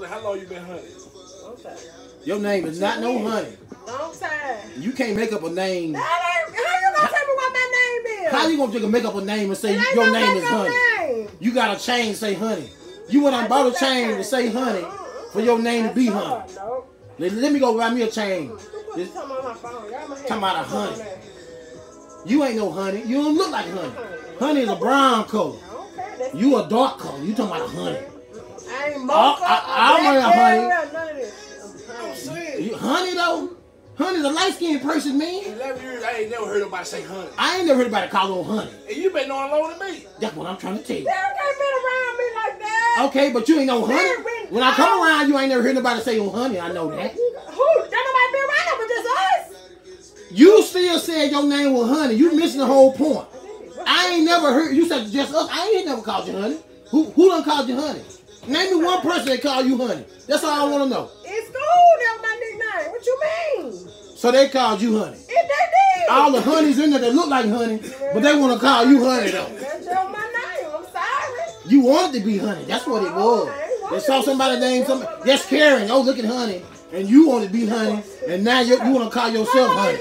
like, how long you been hunting? Long time. Your name is not no honey. Long time. You can't make up a name. That ain't, how you gonna tell me what my name is? How you gonna make up a name and say It your no name is makeup honey? name. You got a chain say honey. You went and bought a chain to say honey for your name to be honey. No. Let, let me go buy me a chain. You put This- something my phone. Y'all my head. Talking about a honey. you ain't no honey. You don't look like honey. Honey is a brown color. You a dark color. You talking about a honey. I ain't I- mocha. I- I'm blackberry, a honey. None of this. I'm I'm saying. You, honey though? Honey's a light skinned person, man. 11 years, I ain't never heard nobody say honey. I ain't never heard anybody call on honey. And you been knowing longer than me. That's what I'm trying to tell you. They ain't been around me like that. Okay, but you ain't no honey. Man, when- When I come around, you ain't never heard nobody say on honey. I know that. Who? Don't nobody been around but just us. You still said your name was honey. You missing the whole point. I ain't never heard you said just us. I ain't never called you honey. Who who done called you honey? Name me one person that called you honey. That's all I want to know. In school, that was my nickname. What you mean? So they called you honey. If they did. All the honeys in there that look like honey, but they want to call you honey though. That's just my name. I'm sorry. You wanted to be honey. That's what it was. Oh, they saw somebody named something. Yes, Karen. Oh, look at honey. And you want to be honey, and now you, you want to call yourself honey.